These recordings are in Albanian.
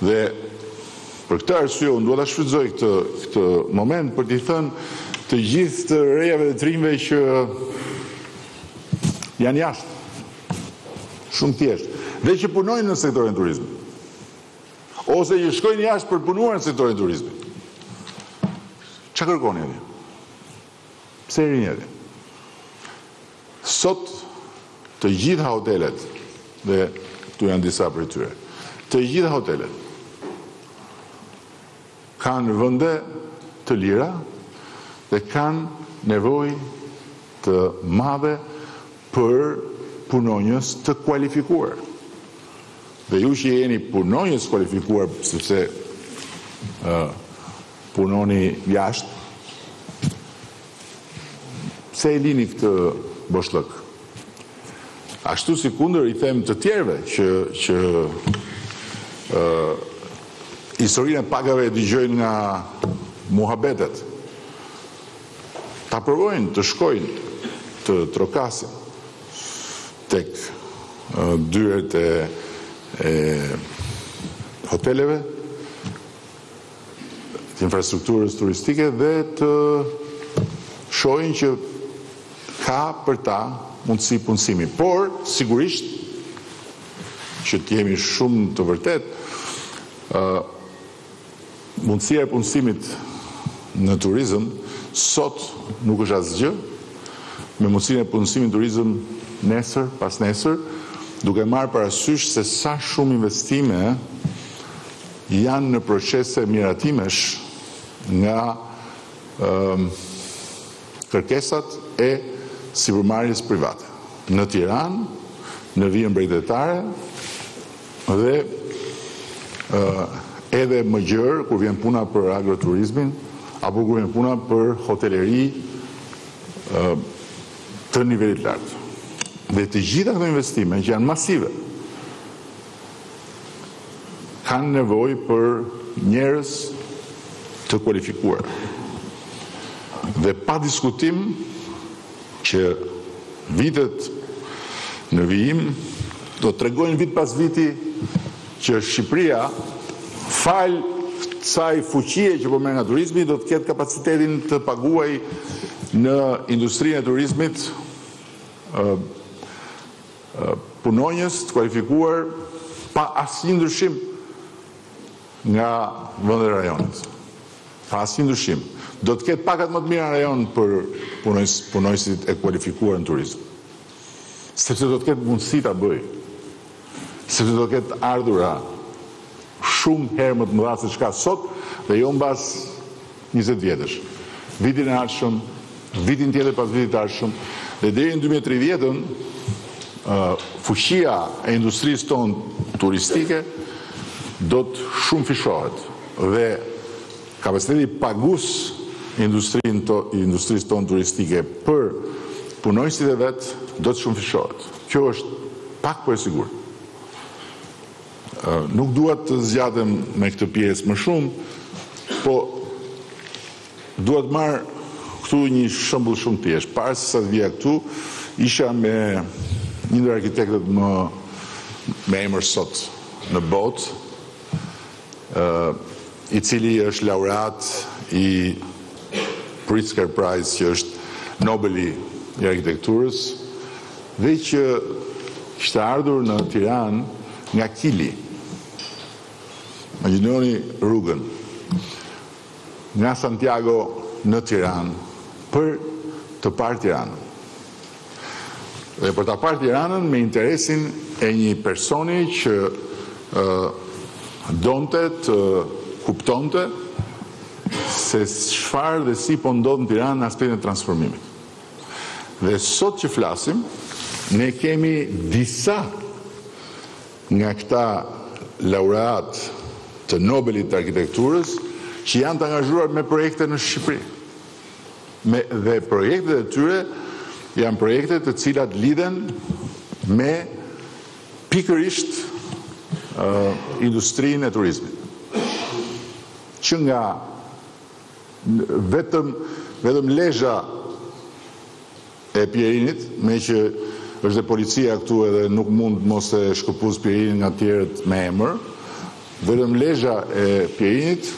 Dhe për këtë arsye unë dua ta shfrytëzoj këtë këtë moment për t'i thënë të gjithë të rejave dhe të rinjve që janë jashtë. Shumë thjesht. Dhe që punojnë në sektorin e turizmit. Ose që shkojnë jashtë për të punuar në sektorin e turizmit. Çfarë kërkoni atje? Pse rrini atje? Sot të gjitha hotelet dhe këtu janë disa prej tyre. Të gjitha hotelet kanë vende të lira dhe kanë nevojë të madhe për punonjës të kualifikuar. Dhe ju që jeni punonjës të kualifikuar sepse ë Punoni jashtë. Pse e lini këtë boshllëk? Ashtu sikundër i them të tjerëve që që ë historinë e pagave e dëgjojnë nga muhabetet. Ta provojnë të shkojnë të trokasin tek dyert e e hoteleve. të infrastrukturës turistike dhe të shohin që ka për ta mundësi punësimi. Por, sigurisht që të jemi shumë të vërtetë, ë mundësia e punësimit në turizëm sot nuk është asgjë me mundësinë e punësimit në turizëm nesër, pasnesër, duke marrë parasysh se sa shumë investime Janë në procese miratimesh nga kërkesat e sipërmarrjes private në Tiranë, në vijën bregdetare dhe edhe më gjerë kur vjen puna për agroturizmin apo kur vjen puna për hoteleri të nivelit të lartë. Dhe të gjitha këto investime që janë masive, kanë nevojë për njerëz të kualifikuar dhe pa diskutim që vitet në vijim do të tregojnë vit pas viti që Shqipëria falë kësaj fuqie që po merr nga turizmi do të ketë kapacitetin të paguajë në industrinë e turizmit Punonjës të kualifikuar pa asnjë ndryshim nga vendet e rajonit. Pa asnjë ndryshim. Do të ketë pagat më të mira në rajon për punonjësit e kualifikuar në turizëm. Sepse do të ketë mundësi ta bëjë. Sepse do të ketë ardhura shumë herë më të mëdha se ç'ka sot dhe jo mbas njëzet vjetësh, vitin e ardhshëm, vitin tjetër pas vitit të ardhshëm dhe deri në dy mijë e tridhjetën fuqia e industrisë tonë turistike do të shumëfishohet dhe kapaciteti pagues i industrisë tonë turistike për punonjësit e vet do të shumëfishohet. Kjo është po e sigurt. Nuk dua të zgjatem me këtë pjesë më shumë, po dua të marr këtu një shembull shumë të thjeshtë. Para sesa të vija këtu, isha me një ndër arkitektët më me emër sot në botë, i cili është laureat i Pritzker Prize që është Nobeli i arkitekturës, Dhe që kishte ardhur në Tiranë nga Kili. Imagjinoni rrugën nga Santiago në Tiranë për të parë Tiranën. Dhe për ta parë Tiranën me interesin e një personi që donte të kuptonte se çfarë dhe si po ndodh në Tiranë në aspektin e transformimit. Dhe sot që flasim, ne kemi disa nga këta laureatë të Nobelit të Arkitekturës që janë të angazhuar me projekte në Shqipëri. Dhe projektet e tyre janë projekte të cilat lidhen me pikërisht uh, industrinë e turizmit. Që nga Vetëm vetëm Lezha e Pjerinit, meqë është dhe policia këtu edhe nuk mund të mos e shkëpus Pjerinin nga tjerët me emër, vetëm Lezha e Pjerinit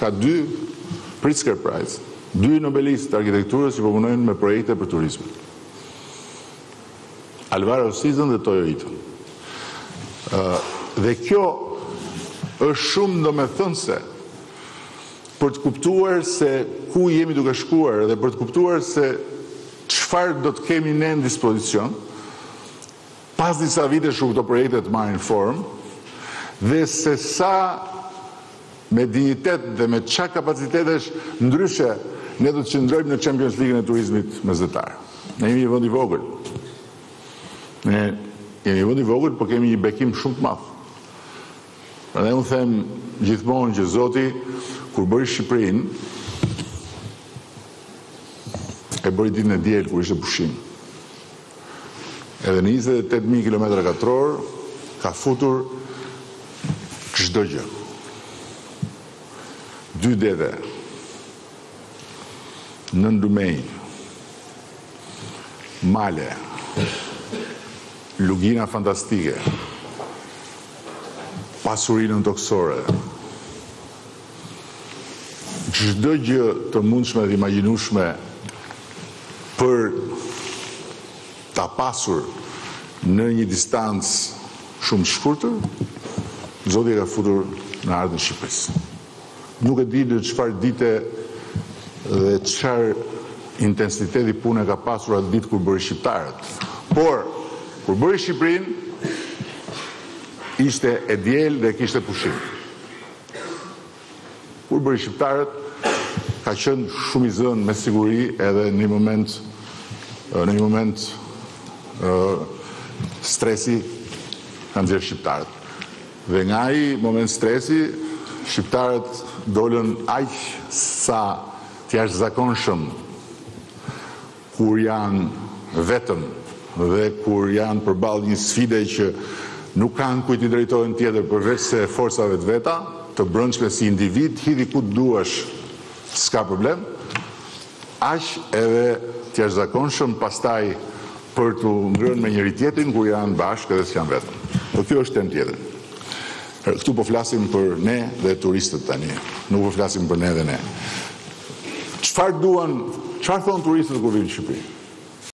ka dy Pritzker Prize, dy nobelistë të arkitekturës që po punojnë me projekte për turizmin. Alvaro Sizën dhe Tojo Iton. Dhe kjo është shumë domethënëse. për të kuptuar se ku jemi duke shkuar dhe për të kuptuar se çfarë do të kemi ne në dispozicion pas disa vitesh kur këto projekte të marrin formë dhe se sa me dinjitet dhe me ça kapacitetesh ndryshe ne do të qëndrojmë në Champions Ligën e turizmit mesdhetar. Ne jemi një vend i vogël. Ne jemi një vend i vogël, po kemi një bekim shumë të madh. Prandaj unë them gjithmonë që Zoti kur bëri Shqipërinë e bëri ditën e dielë kur ishte pushim. Edhe në 28000 kilometra katror ka futur çdo gjë. Dy dete. Nëntë lumenj. Male. Lugina fantastike. pasuri nëntokësore, çdo gjë të mundshme dhe imagjinueshme për ta pasur në një distancë shumë të shkurtër, Zoti e ka futur në hartën e Shqipërisë. Nuk e di në çfarë dite dhe çfarë intensiteti pune ka pasur atë ditë kur bëri shqiptarët. Por, kur bëri Shqipërinë, ishte e dielë dhe kishte pushim. Kur bëri shqiptarët, ka qenë shumë i zënë me siguri edhe në një moment, në një moment stresi ka nxjerrë shqiptarët. Dhe nga ai moment stresi, shqiptarët dolën aq sa të jashtëzakonshëm kur janë vetëm dhe kur janë përballë një sfide që nuk kanë kujt t'i drejtohen tjetër përveçse forcave të veta, të brendshme si individë, hidhi ku të duash. S'ka problem, aq edhe t'jashtëzakonshëm pastaj për t'u ngrënë me njëri-tjetrin kur janë bashkë edhe s'janë vetëm. Po kjo është temë tjetër. Këtu po flasim për ne dhe turistët tani. Nuk po flasim për ne dhe ne. Çfarë duan, çfarë thonë turistët kur vijnë në Shqipëri?